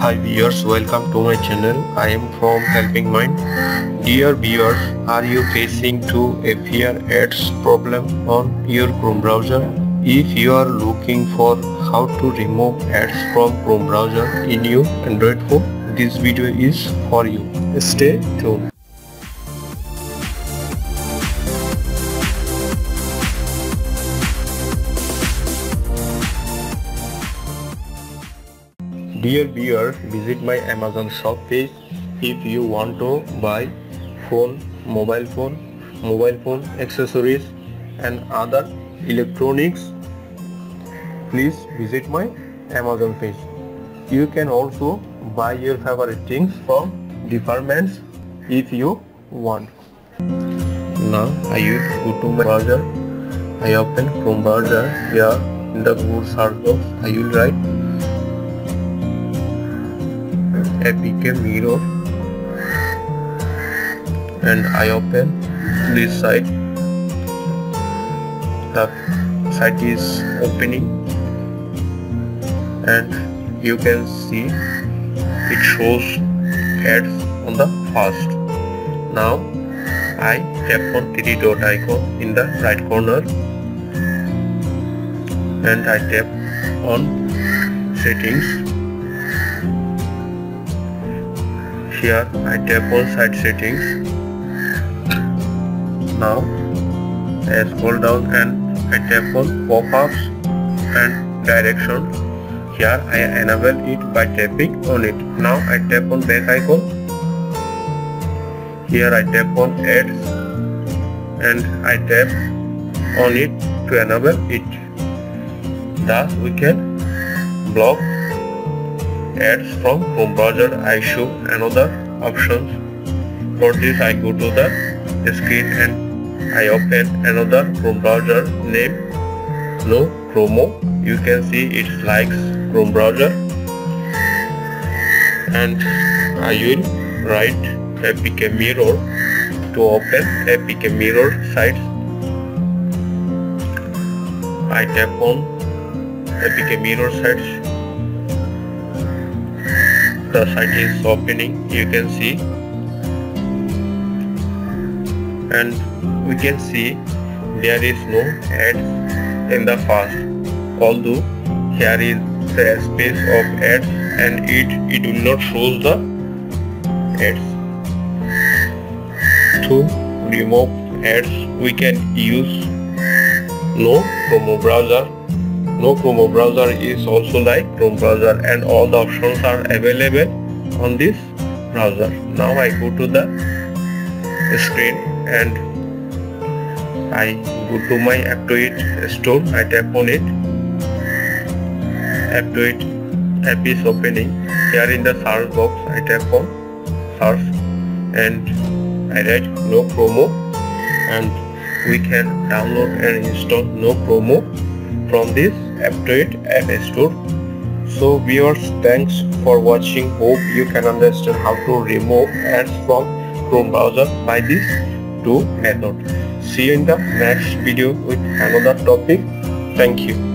Hi viewers, welcome to my channel. I am from Helping Mind. Dear viewers, are you facing to appear ads problem on your Chrome browser? If you are looking for how to remove ads from Chrome browser in your Android phone, this video is for you. Stay tuned. Dear viewer, visit my Amazon shop page if you want to buy phone, mobile phone, mobile phone accessories and other electronics. Please visit my Amazon page. You can also buy your favorite things from departments if you want. Now I use go to my browser. I open Chrome browser here in the Google search box. I will write APK mirror and I open this side. The site is opening. And you can see it shows ads on the first. Now I tap on three dot icon in the right corner. And I tap on settings here I tap on site settings. Now I scroll down and I tap on pop-ups and direction. here I enable it by tapping on it. Now I tap on back icon. Here I tap on ads. And I tap on it to enable it. Thus we can block ads from Chrome browser I show another options for this I go to the screen and I open another Chrome browser name. No Chromo you can see it likes Chrome browser. And I will write APK mirror to open APK mirror sites. I tap on APK mirror sites the site is opening you can see. And we can see there is no ads in the first although here is the space of ads and it it will not show the ads. To remove ads we can use no Chrome browser no Chrome browser is also like Chrome browser and all the options are available on this browser. Now I go to the screen and I go to my Aptoide store. I tap on it. Aptoide app is opening. Here in the search box I tap on search and I write no Chrome and we can download and install no Chrome from this Aptoide app store. So viewers thanks for watching. Hope you can understand how to remove ads from chrome browser by this two method. See you in the next video with another topic. Thank you